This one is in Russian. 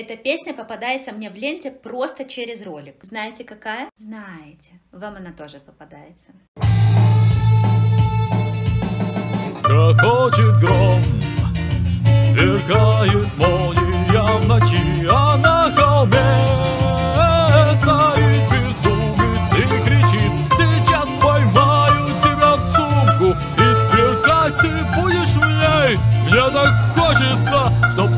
Эта песня попадается мне в ленте просто через ролик. Знаете какая? Знаете. Вам она тоже попадается. Грохочет гром, сверкает молния в ночи, а на холме стоит безумец и кричит, сейчас поймаю тебя в сумку, и сверкать ты будешь в ней. Мне так хочется, чтоб